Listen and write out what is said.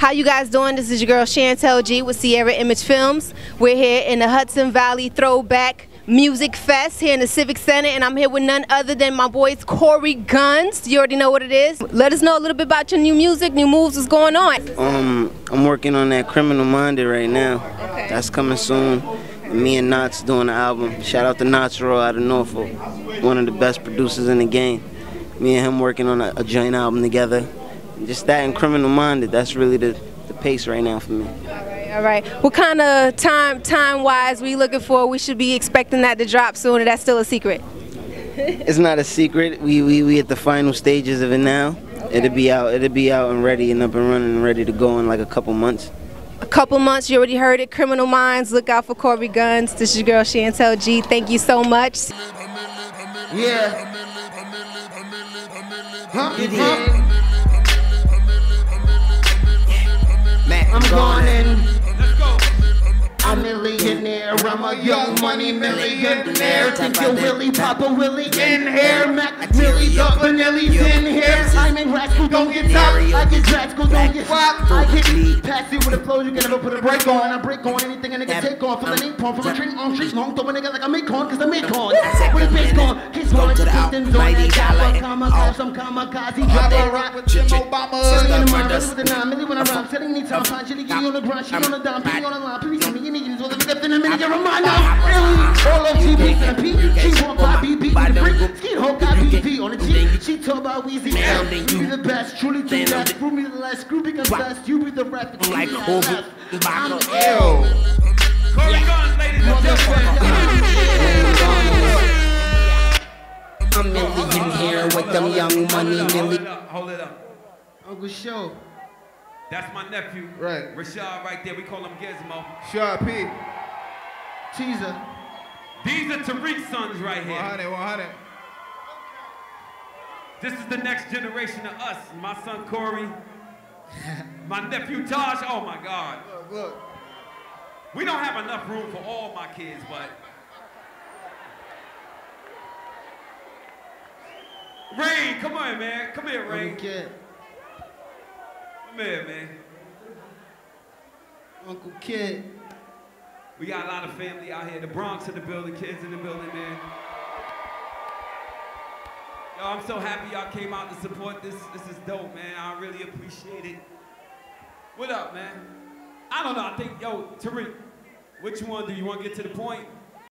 How you guys doing? This is your girl Shantel G with Sierra Image Films. We're here in the Hudson Valley Throwback Music Fest here in the Civic Center, and I'm here with none other than my boys Cory Gunz. You already know what it is. Let us know a little bit about your new music, new moves, what's going on. Um, I'm working on that Criminal Minded right now. Okay. That's coming soon. Me and Knots doing the album. Shout out to Knots Roll out of Norfolk, one of the best producers in the game. Me and him working on a, a joint album together. Just that and Criminal Minded. That's really the, the pace right now for me. All right. Alright. What kind of time, time wise, we looking for? We should be expecting that to drop soon, or that's still a secret? It's not a secret. We we we at the final stages of it now. It'll be out. It'll be out and ready and up and running and ready to go in like a couple months. A couple months, you already heard it. Criminal Minds, look out for Cory Gunz. This is your girl Shantel G. Thank you so much. Yeah. Huh? I'm millionaire, I'm a young money millionaire. Think you're Willie, Papa Willie in here. Mac Millie, the Vanilli's in here. I'm in Rascal, don't get top. I get Rascal, don't get swap. I get passy with a flow, you can never put a break on. I break on anything a nigga take on. From the name porn, from a drink on streets long. Throw a nigga like I make corn, cause I make corn. With a bass gone, kiss one, to the Pistons on. Kamikaze, I'm kamikaze. Drop a rock with Jim Obama. Selling in the mind, with the nine milli when I rhyme. Setting me time, chili, on the grind, she on the dime, penny on the line, please tell me a mind now. Really, all of GB and P. She want my BB with the freak. Skin hoe got BP on the cheek. She talk about Weezy You be the best, truly the best. Screw me the last, screw because best. You be the rap. Like over I'm ill. Cory Gunz, ladies and gentlemen. I'm Millie in here with them young money Hold Millie. it up, hold it up. Uncle Show. That's my nephew. Right. Rashad right there. We call him Gizmo. Sharp P. Teaser. These are Tariq's sons right here. 100, 100. This is the next generation of us. My son Corey. my nephew Taj. Oh my God. Look, look. We don't have enough room for all my kids, but. Rain, come on, man. Come here, Rain. Come here, man. Uncle Kid. We got a lot of family out here. The Bronx in the building, kids in the building, man. Yo, I'm so happy y'all came out to support this. This is dope, man. I really appreciate it. What up, man? I don't know. I think, yo, Tariq, want to do? You want to get to the point?